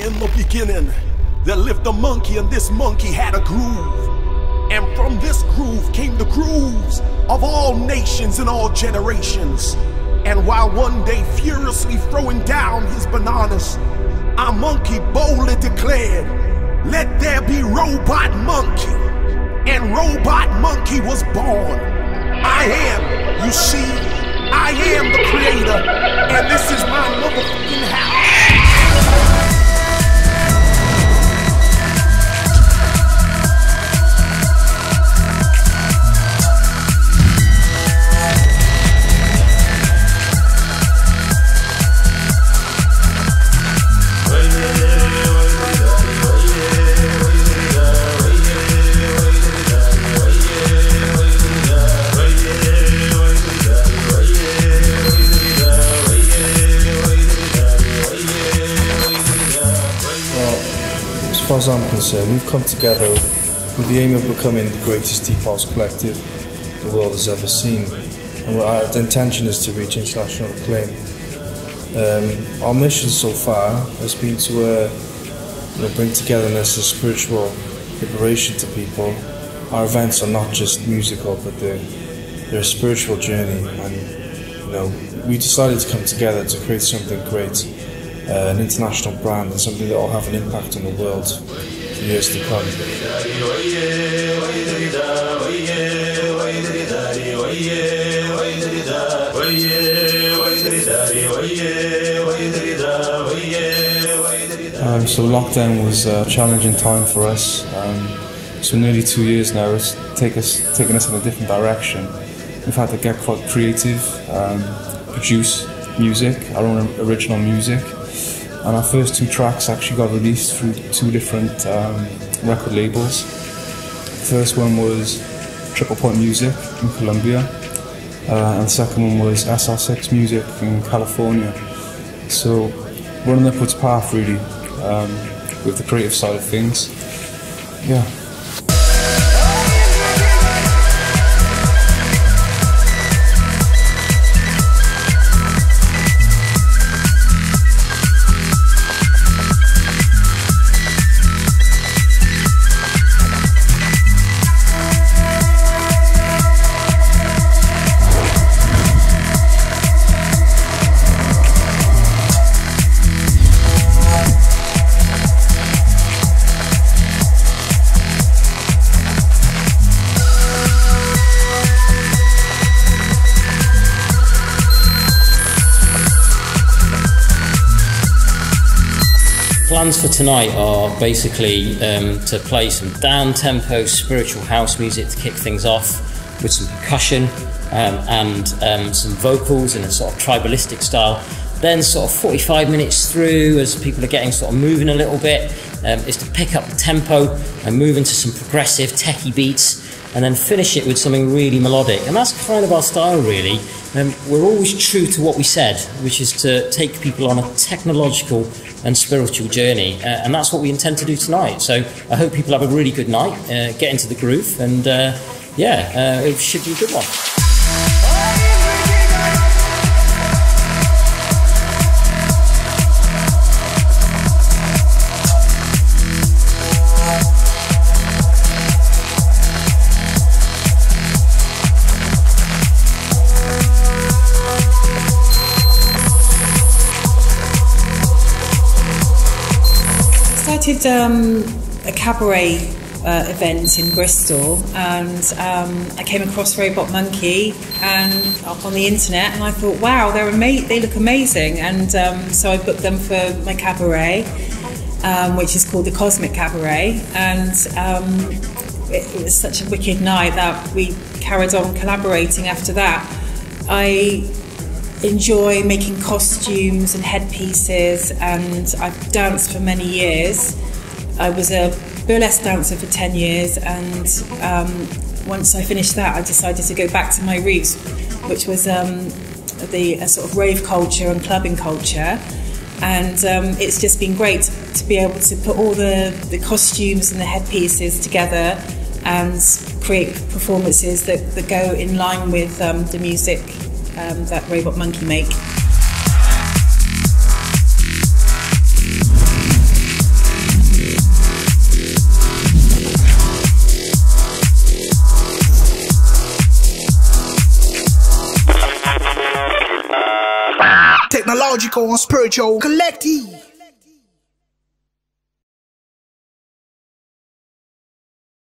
In the beginning, there lived a monkey, and this monkey had a groove. And from this groove came the grooves of all nations and all generations. And while one day furiously throwing down his bananas, our monkey boldly declared, Let there be Robot Monkey. And Robot Monkey was born. I am, you see, I am the creator, and this is my motherfucking house. Far as I'm concerned, we've come together with the aim of becoming the greatest deep house collective the world has ever seen. And our intention is to reach international acclaim. Um, our mission so far has been to uh, you know, bring togetherness and spiritual liberation to people. Our events are not just musical, but they're, they're a spiritual journey. And you know, we decided to come together to create something great uh, an international brand and something that will have an impact on the world for years to come. Um, so lockdown was a challenging time for us. Um, so nearly two years now, it's take us, taken us in a different direction. We've had to get quite creative, um, produce music, our own original music, and our first two tracks actually got released through two different um, record labels. The first one was Triple Point Music in Colombia, uh, and the second one was SR6 Music in California. So an upwards path really um, with the creative side of things. Yeah. Plans for tonight are basically um, to play some down tempo spiritual house music to kick things off with some percussion um, and um, some vocals in a sort of tribalistic style. Then, sort of 45 minutes through, as people are getting sort of moving a little bit, um, is to pick up the tempo and move into some progressive techie beats and then finish it with something really melodic. And that's kind of our style, really. Um, we're always true to what we said, which is to take people on a technological and spiritual journey. Uh, and that's what we intend to do tonight. So I hope people have a really good night, uh, get into the groove, and uh, yeah, uh, it should be a good one. Started um, a cabaret uh, event in Bristol, and um, I came across Robot Monkey and up on the internet, and I thought, wow, they're ama- they look amazing, and um, so I booked them for my cabaret, um, which is called the Cosmic Cabaret, and um, it, it was such a wicked night that we carried on collaborating after that. I enjoy making costumes and headpieces, and I've danced for many years. I was a burlesque dancer for 10 years, and um, once I finished that, I decided to go back to my roots, which was um, the a sort of rave culture and clubbing culture. And um, it's just been great to be able to put all the, the costumes and the headpieces together and create performances that, that go in line with um, the music um, that Robot Monkey make. Technological and spiritual collective.